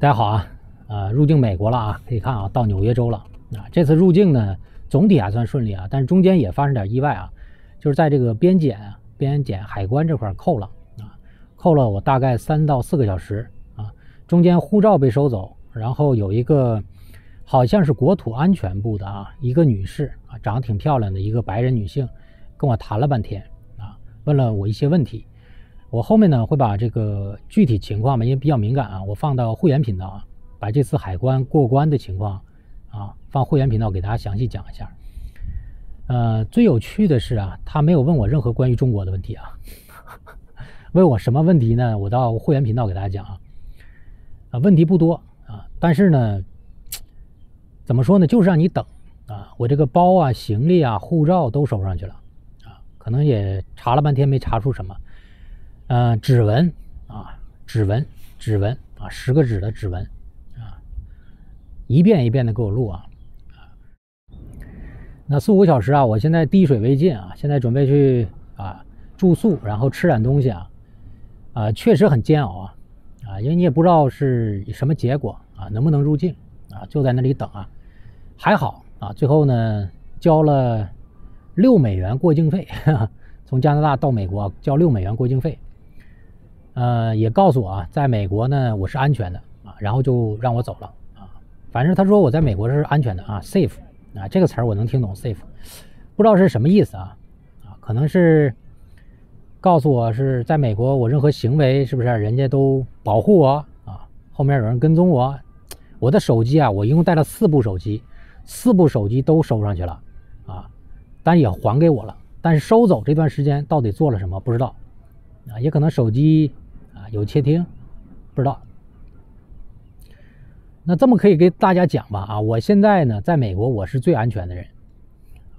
大家好啊，呃，入境美国了啊，可以看啊，到纽约州了啊。这次入境呢，总体还算顺利啊，但是中间也发生点意外啊，就是在这个边检、边检海关这块扣了啊，扣了我大概三到四个小时啊。中间护照被收走，然后有一个好像是国土安全部的啊，一个女士啊，长得挺漂亮的一个白人女性，跟我谈了半天啊，问了我一些问题。我后面呢会把这个具体情况嘛，因为比较敏感啊，我放到会员频道啊，把这次海关过关的情况啊放会员频道给大家详细讲一下。呃，最有趣的是啊，他没有问我任何关于中国的问题啊，问我什么问题呢？我到会员频道给大家讲啊，啊，问题不多啊，但是呢，怎么说呢，就是让你等啊，我这个包啊、行李啊、护照都收上去了啊，可能也查了半天没查出什么。呃，指纹啊，指纹，指纹啊，十个指的指纹啊，一遍一遍的给我录啊啊。那四五个小时啊，我现在滴水未进啊，现在准备去啊住宿，然后吃点东西啊啊，确实很煎熬啊啊，因为你也不知道是什么结果啊，能不能入境啊，就在那里等啊。还好啊，最后呢交了六美元过境费，从加拿大到美国交六美元过境费。呃，也告诉我啊，在美国呢我是安全的啊，然后就让我走了啊。反正他说我在美国是安全的啊，safe 啊，这个词儿我能听懂，safe，不知道是什么意思啊啊，可能是告诉我是在美国我任何行为是不是人家都保护我啊？后面有人跟踪我，我的手机啊，我一共带了四部手机，四部手机都收上去了啊，但也还给我了。但是收走这段时间到底做了什么不知道啊，也可能手机。有窃听，不知道。那这么可以给大家讲吧啊！我现在呢，在美国我是最安全的人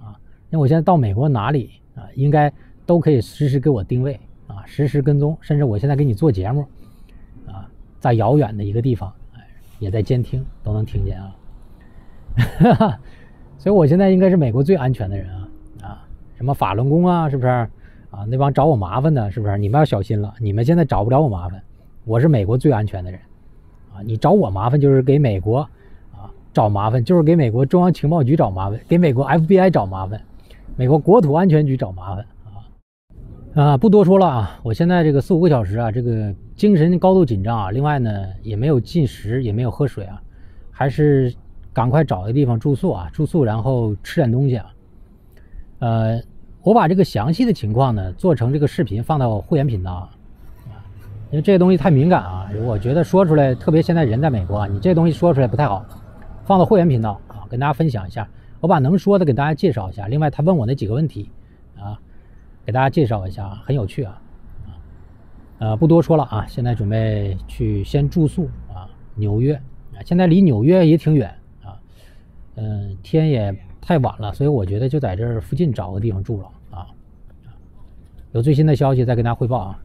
啊，因为我现在到美国哪里啊，应该都可以实时给我定位啊，实时跟踪，甚至我现在给你做节目啊，在遥远的一个地方，哎，也在监听，都能听见啊。哈哈，所以我现在应该是美国最安全的人啊啊！什么法轮功啊，是不是？啊，那帮找我麻烦的，是不是？你们要小心了。你们现在找不着我麻烦，我是美国最安全的人。啊，你找我麻烦就是给美国啊找麻烦，就是给美国中央情报局找麻烦，给美国 FBI 找麻烦，美国国土安全局找麻烦啊啊！不多说了啊，我现在这个四五个小时啊，这个精神高度紧张啊。另外呢，也没有进食，也没有喝水啊，还是赶快找个地方住宿啊，住宿然后吃点东西啊，呃。我把这个详细的情况呢做成这个视频放到会员频道啊，因为这些东西太敏感啊，我觉得说出来，特别现在人在美国啊，你这东西说出来不太好，放到会员频道啊，跟大家分享一下。我把能说的给大家介绍一下。另外，他问我那几个问题啊，给大家介绍一下，很有趣啊啊，不多说了啊，现在准备去先住宿啊，纽约啊，现在离纽约也挺远啊，嗯，天也。太晚了，所以我觉得就在这附近找个地方住了啊。有最新的消息再跟大家汇报啊。